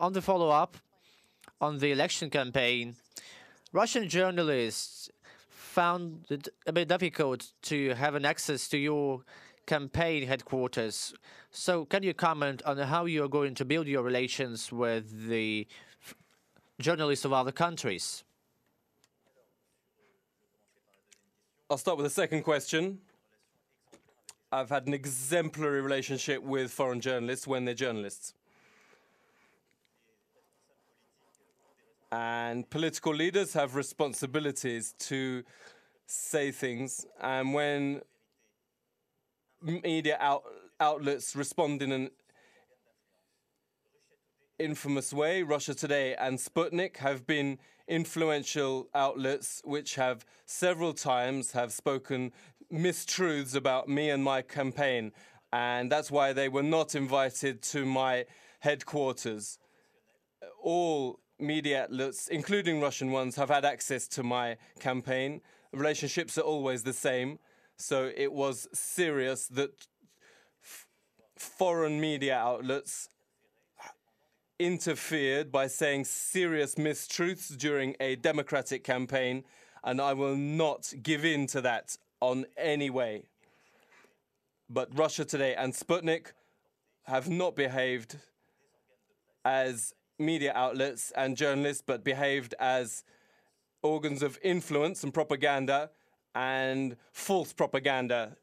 On the follow-up on the election campaign, Russian journalists found it a bit difficult to have an access to your campaign headquarters. So can you comment on how you are going to build your relations with the journalists of other countries? I'll start with the second question. I've had an exemplary relationship with foreign journalists when they're journalists. And political leaders have responsibilities to say things. And when media out, outlets respond in an infamous way, Russia Today and Sputnik have been influential outlets which have several times have spoken mistruths about me and my campaign. And that's why they were not invited to my headquarters. All media outlets, including Russian ones, have had access to my campaign. Relationships are always the same. So it was serious that foreign media outlets interfered by saying serious mistruths during a democratic campaign, and I will not give in to that on any way. But Russia Today and Sputnik have not behaved as media outlets and journalists, but behaved as organs of influence and propaganda and false propaganda